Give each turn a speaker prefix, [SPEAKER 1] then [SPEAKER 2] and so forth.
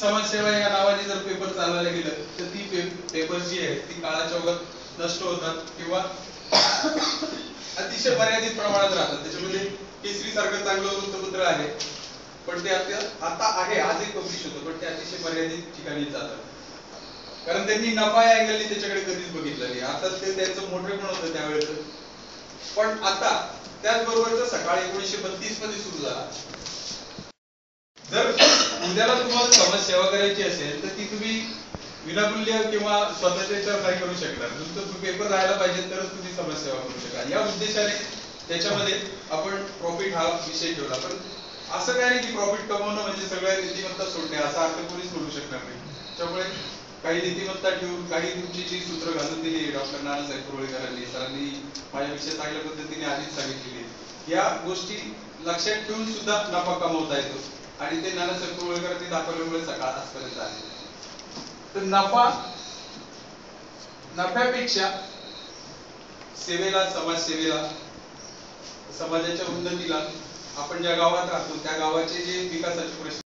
[SPEAKER 1] समाजसेवा या नावाने जर पेपर चालवायला गेलं तर ती पेपर जी आहे ती काळाच्या ओघात नष्ट होतात किंवा अतिशय मर्यादित प्रमाणात राहतात. त्याच्यामध्ये केसरी सारखं चांगलं वृत्तपत्र आहे पण ते आता आहे आजही पब्लिश होतं पण ते अतिशय मर्यादित ठिकाणी जातात. कारण त्यांनी नफा या अँगलनी त्याच्याकडे कधीच बघितलं नाही. आता ते त्यांचं मोठे पण होतं त्यावेळेस. पण आता त्याचबरोबरच सकाळी एकोणीसशे बत्तीसमध्ये सुरू झाला जर उद्याला तुम्हाला समाजसेवा करायची असेल तर ती तुम्ही विनामूल्य किंवा स्वतःच्या याच्यावर नाही करू शकणार. नुसतं पेपर राहायला पाहिजे तरच तुम्ही समाजसेवा करू शकाल या उद्देशाने त्याच्यामध्ये आपण प्रॉफिट हा विषय ठेवला. पण असं काय नाही की प्रॉफिट कमवणं म्हणजे सगळ्या नीतिमत्ता सोडणे. असा अर्थ कोणीच करू शकणार नाही. त्यामुळे काही नीतिमत्ता ठेवून काही तुमची जी सूत्र घालून दिली डॉक्टर नानासाहेब कुरळकरांनी सरांनी माझ्यापेक्षा चांगल्या पद्धतीने आधीच सांगितलेली या गोष्टी लक्षात ठेवून सुद्धा नफा कमवता येतो. आणि ते नानासाहेब ते दाखवल्यामुळे सकाळ आजपर्यंत आले तर नफा नफ्यापेक्षा सेवेला समाजसेवेला समाजाच्या उन्नतीला आपण ज्या गावात राहतो त्या गावाचे जे विकासाचे प्रश्न